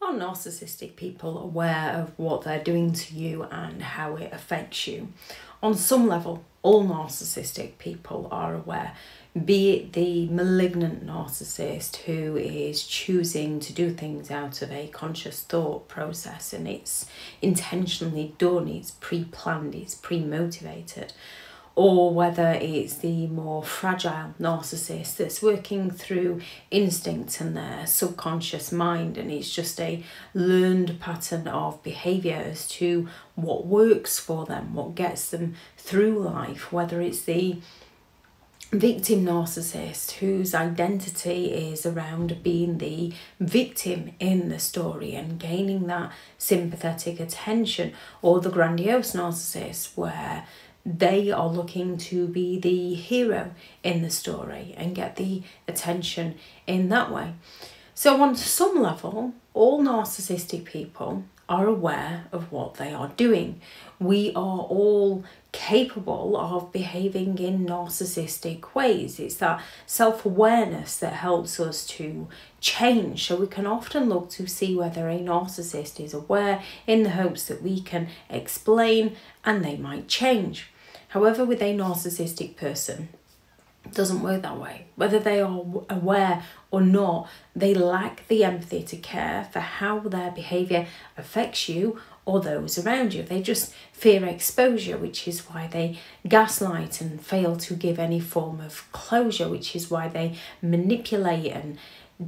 Are narcissistic people aware of what they're doing to you and how it affects you? On some level, all narcissistic people are aware, be it the malignant narcissist who is choosing to do things out of a conscious thought process and it's intentionally done, it's pre planned, it's pre motivated or whether it's the more fragile narcissist that's working through instinct and their subconscious mind, and it's just a learned pattern of behavior as to what works for them, what gets them through life, whether it's the victim narcissist whose identity is around being the victim in the story and gaining that sympathetic attention, or the grandiose narcissist where they are looking to be the hero in the story and get the attention in that way. So, on some level, all narcissistic people are aware of what they are doing. We are all capable of behaving in narcissistic ways. It's that self awareness that helps us to change. So we can often look to see whether a narcissist is aware in the hopes that we can explain and they might change. However, with a narcissistic person, it doesn't work that way. Whether they are aware or not, they lack the empathy to care for how their behaviour affects you or those around you. They just fear exposure, which is why they gaslight and fail to give any form of closure, which is why they manipulate and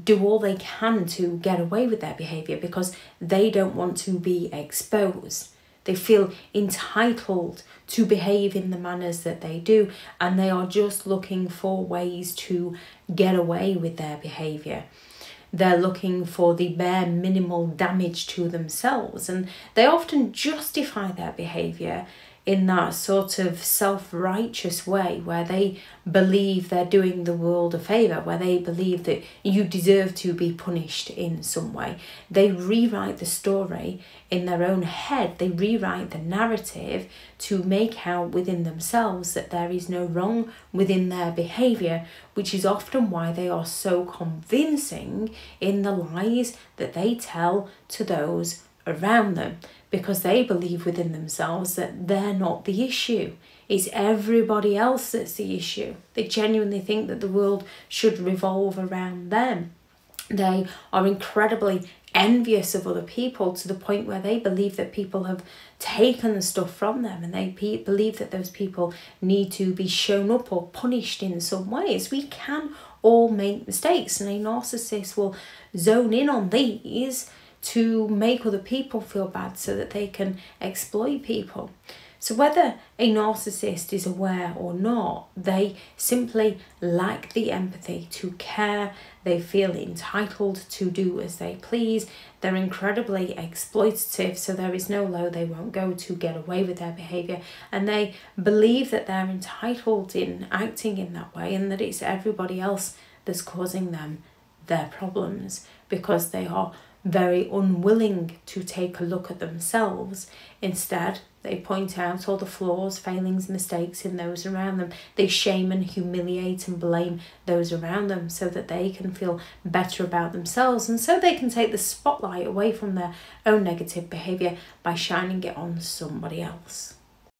do all they can to get away with their behaviour because they don't want to be exposed. They feel entitled to behave in the manners that they do, and they are just looking for ways to get away with their behaviour. They're looking for the bare minimal damage to themselves, and they often justify their behaviour in that sort of self righteous way where they believe they're doing the world a favour, where they believe that you deserve to be punished in some way. They rewrite the story in their own head, they rewrite the narrative to make out within themselves that there is no wrong within their behaviour, which is often why they are so convincing in the lies that they tell to those around them because they believe within themselves that they're not the issue. It's everybody else that's the issue. They genuinely think that the world should revolve around them. They are incredibly envious of other people to the point where they believe that people have taken the stuff from them and they pe- believe that those people need to be shown up or punished in some ways. We can all make mistakes, and a narcissist will zone in on these to make other people feel bad so that they can exploit people. So, whether a narcissist is aware or not, they simply lack the empathy to care. They feel entitled to do as they please. They're incredibly exploitative, so there is no low they won't go to get away with their behaviour. And they believe that they're entitled in acting in that way and that it's everybody else that's causing them their problems because they are very unwilling to take a look at themselves. Instead, they point out all the flaws, failings, mistakes in those around them. They shame and humiliate and blame those around them so that they can feel better about themselves and so they can take the spotlight away from their own negative behaviour by shining it on somebody else.